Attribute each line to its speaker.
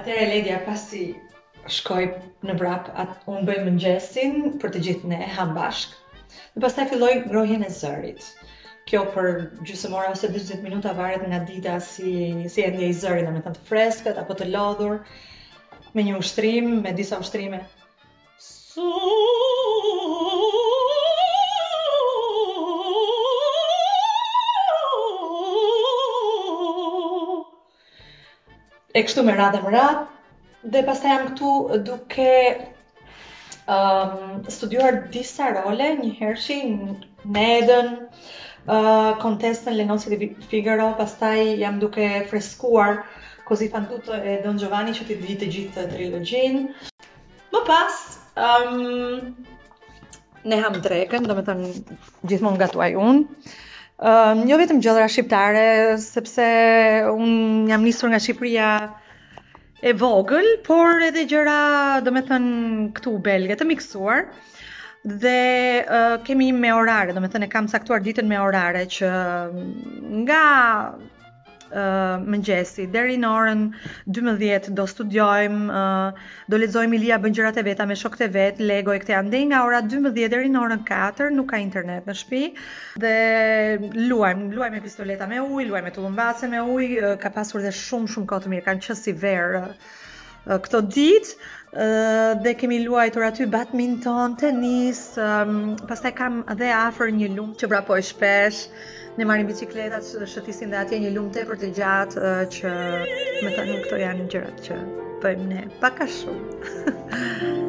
Speaker 1: Atëherë Ilia pasi shkoj në vrap, unë bëj mëngjesin për të gjithë ne, hamë bashkë. Dhe pastaj filloj ngrohjen e zërit. Kjo për gjysmë ore ose 40 minuta varet nga dita si si e ndjej zërin, domethënë të freskët apo të lodhur me një ushtrim, me disa ushtrime. E kështu me radhë e me radhë dhe pastaj jam këtu duke um, studiuar disa role njëherësh, Nedën, uh, Konteshën, Le nozze di Figaro pastaj jam duke freskuar Così fan tutte e Don Giovanni që t'i di të gjithë trilogjinë Më pas, ëm ne hamë drekën, domethënë gjithmonë gatuaj unë. Ëm jo vetëm gjellëra shqiptare, sepse unë jam nisur nga Shqipëria e vogël, por edhe gjëra, domethënë këtu belge të miksuar. Dhe uh, kemi me orare, domethënë e kam caktuar ditën me orare që nga mëngjesi deri në orën 12 do studiojmë uh, do lexojmë Ilia bën gjërat e veta me shokët e vet Lego e këtë andej nga ora 12 deri në orën 4 nuk ka internet në shtëpi dhe luajmë luajmë me pistoleta me ujë luajmë me tullumbace me ujë ka pasur dhe shumë shumë kohë të mirë ka qenë si verë Këto ditë dhe kemi luajtur aty badminton, tenis, pastaj kam dhe afër një lum që vrapoj shpesh. Ne marrim bicikletat, shëtisim dhe atje një lum tepër të gjatë domethënë këto janë gjërat që bëjmë ne pak a shumë.